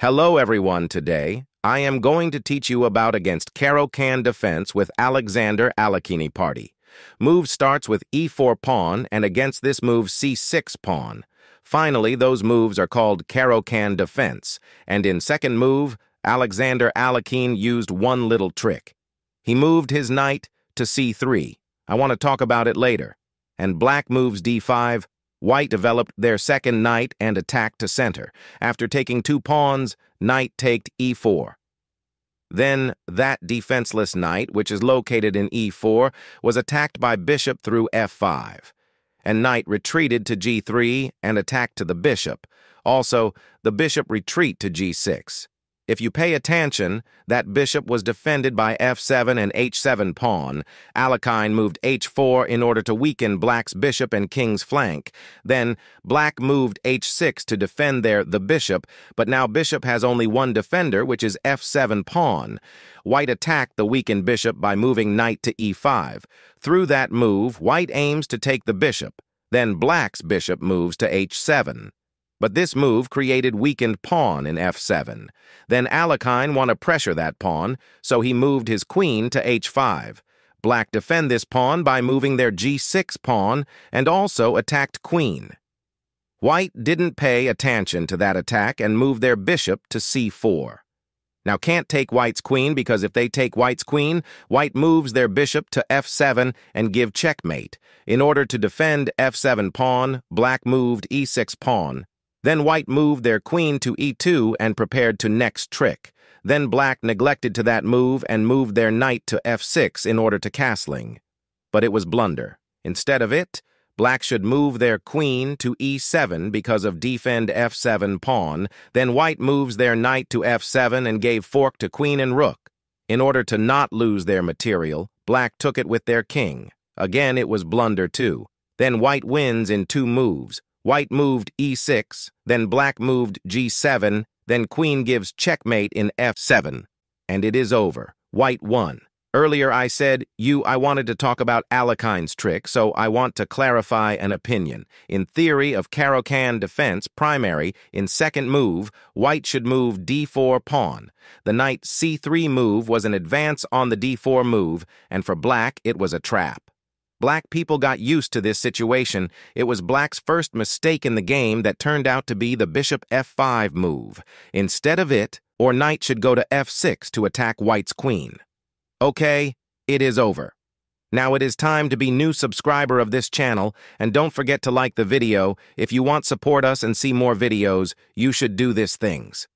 Hello everyone today. I am going to teach you about against Caro-Kann defense with Alexander Alekhine party. Move starts with e4 pawn and against this move c6 pawn. Finally, those moves are called Caro-Kann defense, and in second move, Alexander Alekhine used one little trick. He moved his knight to c3. I want to talk about it later. And black moves d5, White developed their second knight and attacked to center. After taking two pawns, knight taked e4. Then that defenseless knight, which is located in e4, was attacked by bishop through f5. And knight retreated to g3 and attacked to the bishop. Also, the bishop retreat to g6. If you pay attention, that bishop was defended by f7 and h7 pawn. Alekhine moved h4 in order to weaken black's bishop and king's flank. Then black moved h6 to defend there the bishop, but now bishop has only one defender, which is f7 pawn. White attacked the weakened bishop by moving knight to e5. Through that move, white aims to take the bishop. Then black's bishop moves to h7. But this move created weakened pawn in f7. Then Alekhine want to pressure that pawn, so he moved his queen to h5. Black defend this pawn by moving their g6 pawn and also attacked queen. White didn't pay attention to that attack and moved their bishop to c4. Now can't take white's queen because if they take white's queen, white moves their bishop to f7 and give checkmate. In order to defend f7 pawn, black moved e6 pawn, then white moved their queen to e2 and prepared to next trick. Then black neglected to that move and moved their knight to f6 in order to castling. But it was blunder. Instead of it, black should move their queen to e7 because of defend f7 pawn, then white moves their knight to f7 and gave fork to queen and rook. In order to not lose their material, black took it with their king. Again, it was blunder too. Then white wins in two moves, White moved e6, then black moved g7, then queen gives checkmate in f7. And it is over. White won. Earlier I said, you, I wanted to talk about Alekhine's trick, so I want to clarify an opinion. In theory of Caro-Kann defense, primary, in second move, white should move d4 pawn. The knight c3 move was an advance on the d4 move, and for black, it was a trap. Black people got used to this situation. It was Black's first mistake in the game that turned out to be the bishop f5 move. Instead of it, or knight should go to f6 to attack White's queen. Okay, it is over. Now it is time to be new subscriber of this channel, and don't forget to like the video. If you want support us and see more videos, you should do these things.